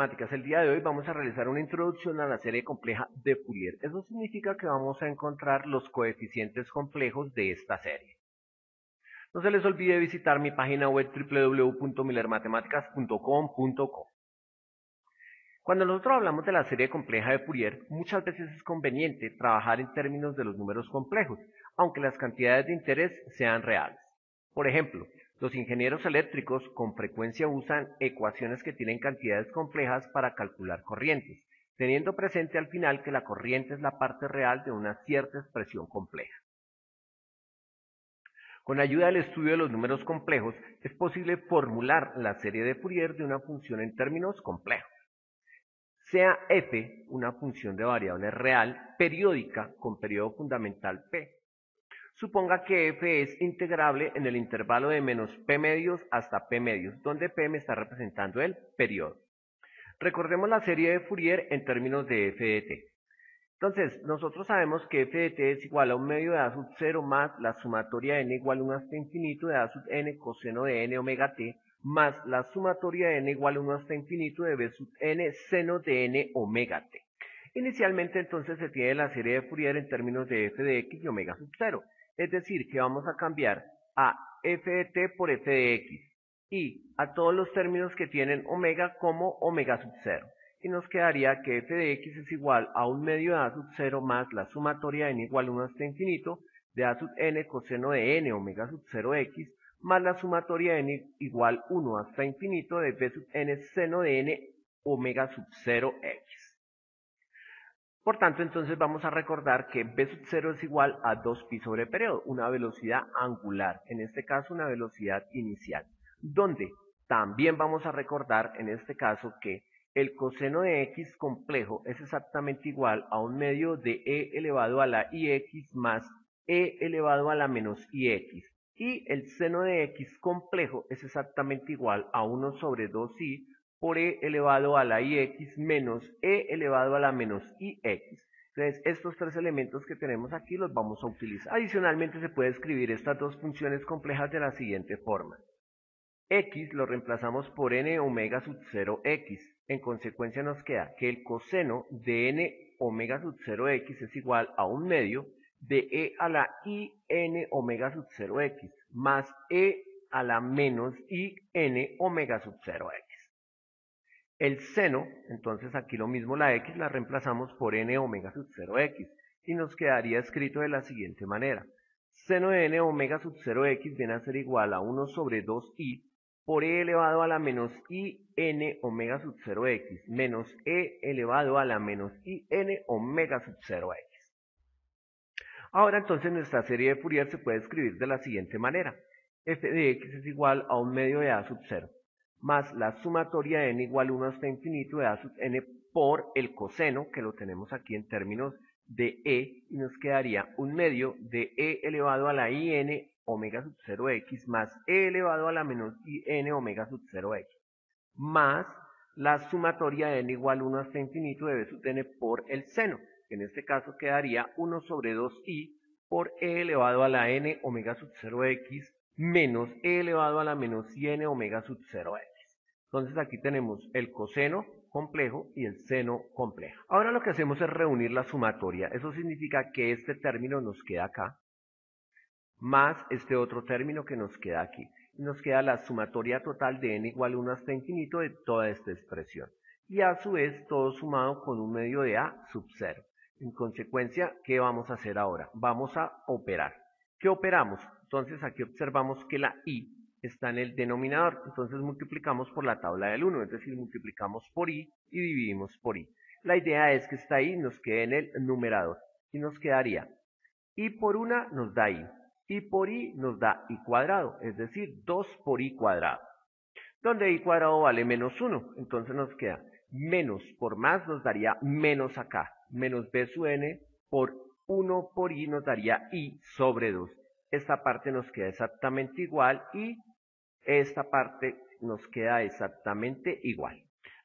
Matemáticas. El día de hoy vamos a realizar una introducción a la serie compleja de Fourier. Eso significa que vamos a encontrar los coeficientes complejos de esta serie. No se les olvide visitar mi página web www.millermatematiccas.com.co. Cuando nosotros hablamos de la serie compleja de Fourier, muchas veces es conveniente trabajar en términos de los números complejos, aunque las cantidades de interés sean reales. Por ejemplo, los ingenieros eléctricos con frecuencia usan ecuaciones que tienen cantidades complejas para calcular corrientes, teniendo presente al final que la corriente es la parte real de una cierta expresión compleja. Con ayuda del estudio de los números complejos, es posible formular la serie de Fourier de una función en términos complejos. Sea f una función de variable real periódica con periodo fundamental p, Suponga que f es integrable en el intervalo de menos p medios hasta p medios, donde p me está representando el periodo. Recordemos la serie de Fourier en términos de f de t. Entonces, nosotros sabemos que f de t es igual a un medio de a sub 0 más la sumatoria de n igual a 1 hasta infinito de a sub n coseno de n omega t más la sumatoria de n igual a 1 hasta infinito de b sub n seno de n omega t. Inicialmente entonces se tiene la serie de Fourier en términos de f de x y omega sub 0. Es decir, que vamos a cambiar a f de t por f de x y a todos los términos que tienen omega como omega sub 0. Y nos quedaría que f de x es igual a un medio de a sub 0 más la sumatoria de n igual a 1 hasta infinito de a sub n coseno de n omega sub 0x más la sumatoria de n igual 1 hasta infinito de b sub n seno de n omega sub 0x. Por tanto, entonces vamos a recordar que b sub 0 es igual a 2pi sobre periodo, una velocidad angular, en este caso una velocidad inicial, donde también vamos a recordar en este caso que el coseno de x complejo es exactamente igual a un medio de e elevado a la ix más e elevado a la menos ix. Y el seno de x complejo es exactamente igual a 1 sobre 2i por e elevado a la ix menos e elevado a la menos ix. Entonces, estos tres elementos que tenemos aquí los vamos a utilizar. Adicionalmente, se puede escribir estas dos funciones complejas de la siguiente forma. x lo reemplazamos por n omega sub 0x. En consecuencia nos queda que el coseno de n omega sub 0x es igual a un medio de e a la i n omega sub 0x más e a la menos i n omega sub 0x. El seno, entonces aquí lo mismo la x la reemplazamos por n omega sub 0x y nos quedaría escrito de la siguiente manera. Seno de n omega sub 0x viene a ser igual a 1 sobre 2i por e elevado a la menos i n omega sub 0x menos e elevado a la menos i n omega sub 0x. Ahora entonces nuestra serie de Fourier se puede escribir de la siguiente manera. f de x es igual a un medio de a sub 0 más la sumatoria de n igual a 1 hasta infinito de a sub n por el coseno, que lo tenemos aquí en términos de e, y nos quedaría un medio de e elevado a la i n omega sub 0x más e elevado a la menos i n omega sub 0x, más la sumatoria de n igual a 1 hasta infinito de b sub n por el seno, que en este caso quedaría 1 sobre 2i por e elevado a la n omega sub 0x menos e elevado a la menos i n omega sub 0x. Entonces aquí tenemos el coseno complejo y el seno complejo. Ahora lo que hacemos es reunir la sumatoria. Eso significa que este término nos queda acá, más este otro término que nos queda aquí. Y nos queda la sumatoria total de n igual a 1 hasta infinito de toda esta expresión. Y a su vez todo sumado con un medio de a sub 0. En consecuencia, ¿qué vamos a hacer ahora? Vamos a operar. ¿Qué operamos? Entonces aquí observamos que la i está en el denominador. Entonces multiplicamos por la tabla del 1, es decir, multiplicamos por i y dividimos por i. La idea es que está ahí nos quede en el numerador y nos quedaría i por una nos da i, y por i nos da i cuadrado, es decir, 2 por i cuadrado. Donde i cuadrado vale menos 1, entonces nos queda menos por más nos daría menos acá, menos b sub n por 1 por i nos daría i sobre 2. Esta parte nos queda exactamente igual y esta parte nos queda exactamente igual.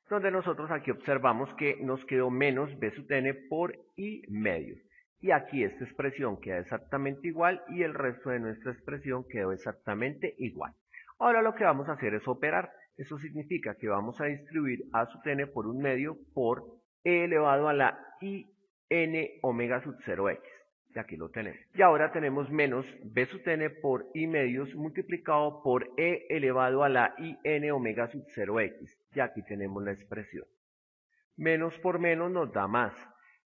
Donde nosotros aquí observamos que nos quedó menos b sub n por i medio. Y aquí esta expresión queda exactamente igual y el resto de nuestra expresión quedó exactamente igual. Ahora lo que vamos a hacer es operar. Eso significa que vamos a distribuir a sub n por un medio por e elevado a la i n omega sub 0x. Y aquí lo tenemos. Y ahora tenemos menos b sub n por i medios multiplicado por e elevado a la i n omega sub 0x. Y aquí tenemos la expresión. Menos por menos nos da más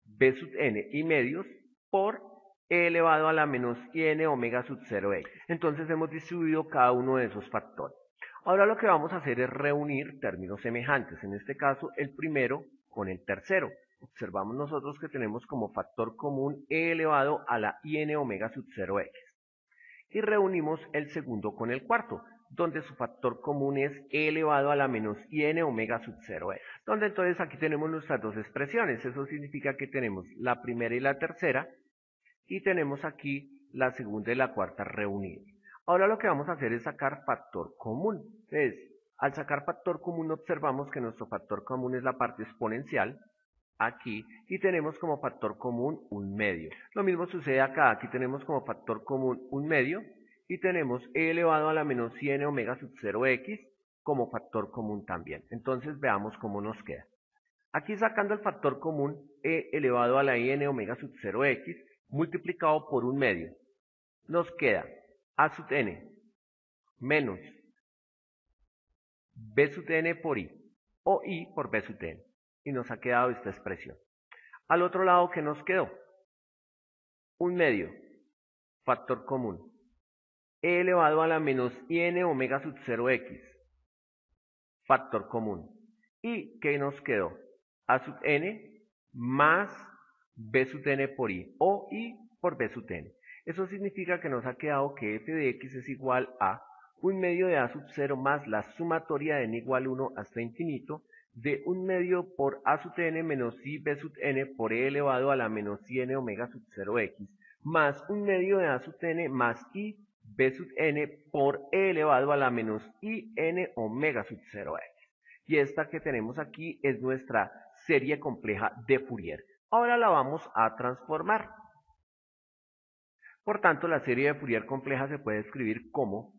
b sub n i medios por e elevado a la menos i n omega sub 0x. Entonces hemos distribuido cada uno de esos factores. Ahora lo que vamos a hacer es reunir términos semejantes, en este caso el primero con el tercero. Observamos nosotros que tenemos como factor común e elevado a la in omega sub 0x. Y reunimos el segundo con el cuarto, donde su factor común es e elevado a la menos in omega sub 0x. Donde entonces aquí tenemos nuestras dos expresiones. Eso significa que tenemos la primera y la tercera, y tenemos aquí la segunda y la cuarta reunidas. Ahora lo que vamos a hacer es sacar factor común. Entonces, al sacar factor común observamos que nuestro factor común es la parte exponencial, aquí, y tenemos como factor común un medio. Lo mismo sucede acá, aquí tenemos como factor común un medio, y tenemos e elevado a la menos 100 omega sub 0x como factor común también. Entonces veamos cómo nos queda. Aquí sacando el factor común e elevado a la n omega sub 0x multiplicado por un medio, nos queda a sub n menos b sub n por i o i por b sub n. Y nos ha quedado esta expresión. Al otro lado, ¿qué nos quedó? Un medio, factor común, e elevado a la menos n omega sub 0x, factor común. ¿Y qué nos quedó? A sub n más b sub n por i o i por b sub n. Eso significa que nos ha quedado que f de x es igual a un medio de a sub 0 más la sumatoria de n igual 1 hasta infinito de un medio por a sub n menos i b sub n por e elevado a la menos i n omega sub 0x más un medio de a sub n más i b sub n por e elevado a la menos i n omega sub 0x. Y esta que tenemos aquí es nuestra serie compleja de Fourier. Ahora la vamos a transformar. Por tanto, la serie de Fourier compleja se puede escribir como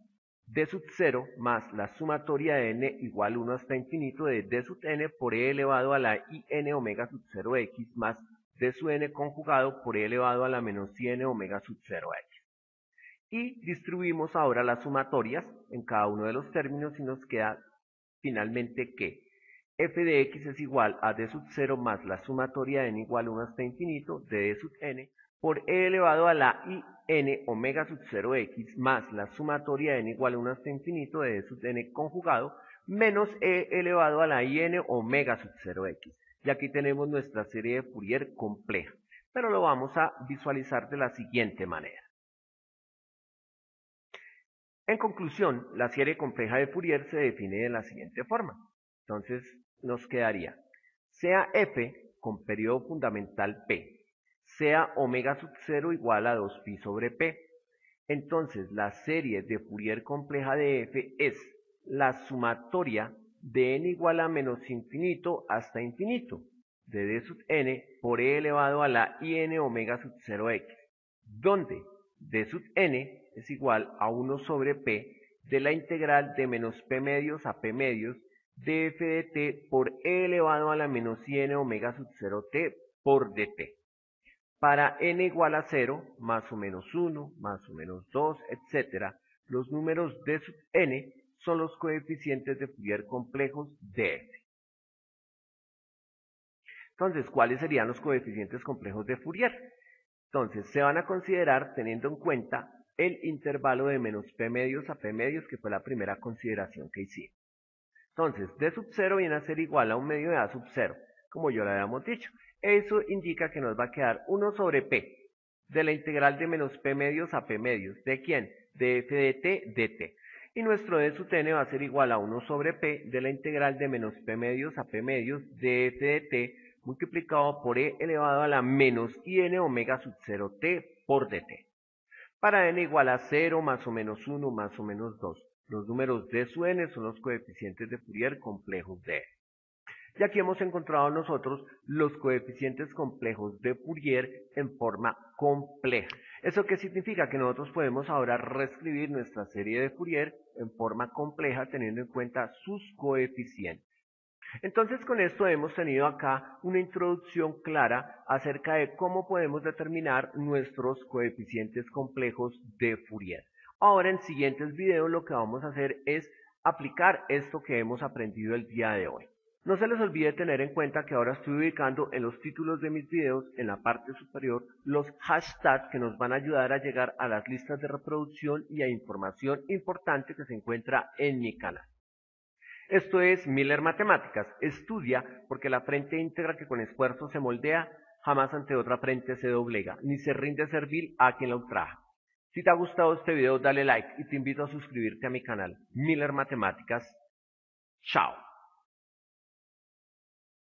d sub 0 más la sumatoria de n igual 1 hasta infinito de d sub n por e elevado a la i n omega sub 0x más d sub n conjugado por e elevado a la menos i n omega sub 0x. Y distribuimos ahora las sumatorias en cada uno de los términos y nos queda finalmente que f de x es igual a d sub 0 más la sumatoria de n igual 1 hasta infinito de d sub n por e elevado a la i n omega sub 0x más la sumatoria de n igual a 1 hasta infinito de d sub n conjugado menos e elevado a la i n omega sub 0x. Y aquí tenemos nuestra serie de Fourier compleja, pero lo vamos a visualizar de la siguiente manera. En conclusión, la serie compleja de Fourier se define de la siguiente forma. Entonces nos quedaría, sea f con periodo fundamental p sea omega sub 0 igual a 2pi sobre p. Entonces, la serie de Fourier compleja de f es la sumatoria de n igual a menos infinito hasta infinito de d sub n por e elevado a la in omega sub 0x, donde d sub n es igual a 1 sobre p de la integral de menos p medios a p medios de f de t por e elevado a la menos in omega sub 0t por dt para n igual a 0, más o menos 1, más o menos 2, etc., los números de sub n son los coeficientes de Fourier complejos de f. Entonces, ¿cuáles serían los coeficientes complejos de Fourier? Entonces, se van a considerar teniendo en cuenta el intervalo de menos p medios a p medios, que fue la primera consideración que hicimos. Entonces, d sub 0 viene a ser igual a un medio de a sub 0, como ya lo habíamos dicho. Eso indica que nos va a quedar 1 sobre p de la integral de menos p medios a p medios. ¿De quién? De f de t dt. Y nuestro d sub n va a ser igual a 1 sobre p de la integral de menos p medios a p medios de f de t multiplicado por e elevado a la menos n omega sub 0t por dt. Para n igual a 0 más o menos 1 más o menos 2. Los números d sub n son los coeficientes de Fourier complejos de. Y aquí hemos encontrado nosotros los coeficientes complejos de Fourier en forma compleja. ¿Eso qué significa? Que nosotros podemos ahora reescribir nuestra serie de Fourier en forma compleja teniendo en cuenta sus coeficientes. Entonces con esto hemos tenido acá una introducción clara acerca de cómo podemos determinar nuestros coeficientes complejos de Fourier. Ahora en siguientes videos lo que vamos a hacer es aplicar esto que hemos aprendido el día de hoy. No se les olvide tener en cuenta que ahora estoy ubicando en los títulos de mis videos, en la parte superior, los hashtags que nos van a ayudar a llegar a las listas de reproducción y a información importante que se encuentra en mi canal. Esto es Miller Matemáticas. Estudia porque la frente íntegra que con esfuerzo se moldea jamás ante otra frente se doblega, ni se rinde servil a quien la ultraja. Si te ha gustado este video, dale like y te invito a suscribirte a mi canal Miller Matemáticas. Chao.